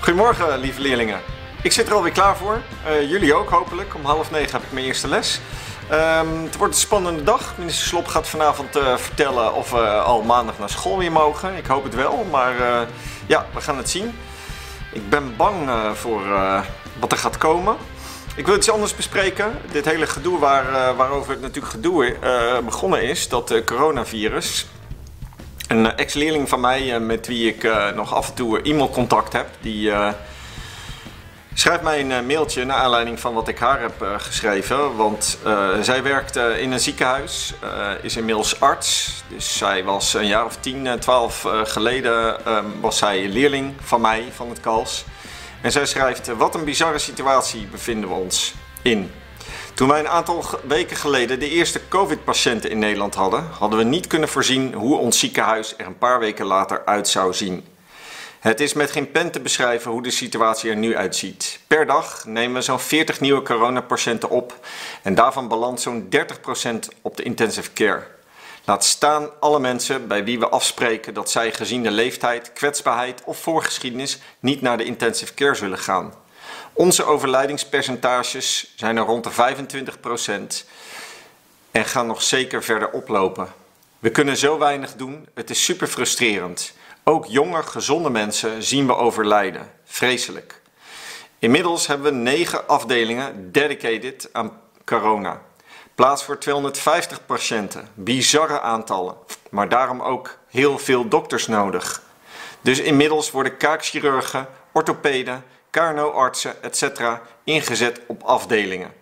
Goedemorgen, lieve leerlingen. Ik zit er alweer klaar voor. Uh, jullie ook hopelijk. Om half negen heb ik mijn eerste les. Um, het wordt een spannende dag. Minister Slop gaat vanavond uh, vertellen of we al maandag naar school weer mogen. Ik hoop het wel, maar uh, ja, we gaan het zien. Ik ben bang voor wat er gaat komen. Ik wil iets anders bespreken. Dit hele gedoe waar, waarover het natuurlijk gedoe begonnen is, dat coronavirus. Een ex-leerling van mij met wie ik nog af en toe e-mailcontact heb, die schrijft mij een mailtje naar aanleiding van wat ik haar heb geschreven. Want zij werkt in een ziekenhuis, is inmiddels arts. Dus zij was een jaar of 10, 12 geleden was zij leerling van mij, van het KALS. En zij schrijft, wat een bizarre situatie bevinden we ons in. Toen wij een aantal weken geleden de eerste COVID-patiënten in Nederland hadden, hadden we niet kunnen voorzien hoe ons ziekenhuis er een paar weken later uit zou zien. Het is met geen pen te beschrijven hoe de situatie er nu uitziet. Per dag nemen we zo'n 40 nieuwe coronapatiënten op en daarvan belandt zo'n 30% op de intensive care. Laat staan alle mensen bij wie we afspreken dat zij gezien de leeftijd, kwetsbaarheid of voorgeschiedenis niet naar de intensive care zullen gaan. Onze overlijdingspercentages zijn er rond de 25% en gaan nog zeker verder oplopen. We kunnen zo weinig doen, het is super frustrerend. Ook jonge, gezonde mensen zien we overlijden. Vreselijk. Inmiddels hebben we 9 afdelingen dedicated aan corona. Plaats voor 250 patiënten. Bizarre aantallen. Maar daarom ook heel veel dokters nodig. Dus inmiddels worden kaakchirurgen, orthopeden, karnoartsen etc. ingezet op afdelingen.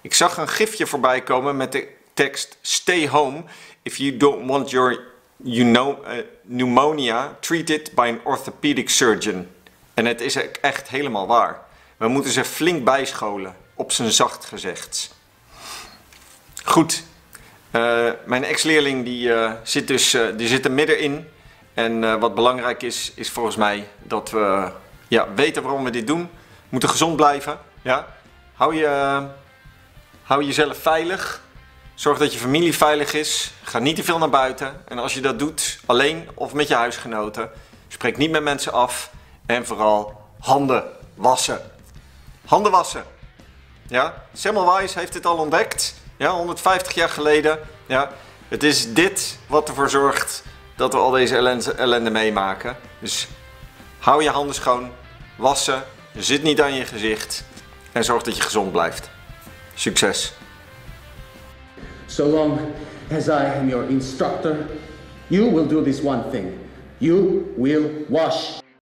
Ik zag een gifje voorbij komen met de tekst Stay home if you don't want your you know, uh, pneumonia treated by an orthopedic surgeon. En het is echt helemaal waar. We moeten ze flink bijscholen, op zijn zacht gezegd. Goed, uh, mijn ex-leerling die, uh, zit dus, die zit er middenin. En wat belangrijk is, is volgens mij dat we ja, weten waarom we dit doen. Moeten gezond blijven. Ja? Hou, je, hou jezelf veilig. Zorg dat je familie veilig is. Ga niet te veel naar buiten. En als je dat doet, alleen of met je huisgenoten, spreek niet met mensen af. En vooral handen wassen. Handen wassen. Ja? Semmelweis heeft dit al ontdekt. Ja, 150 jaar geleden. Ja? Het is dit wat ervoor zorgt dat we al deze ellende, ellende meemaken. Dus hou je handen schoon. Wassen. Zit niet aan je gezicht. En zorg dat je gezond blijft. Succes! So long as I am your instructor, you will do this one thing. You will wash.